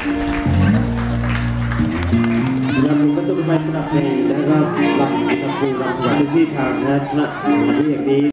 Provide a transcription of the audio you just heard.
นะครับผมก็จะไปสนับเพลงนะครับลำจับคูลำสวัสดิ์ที่ทางนะฮะพระเรียกนี้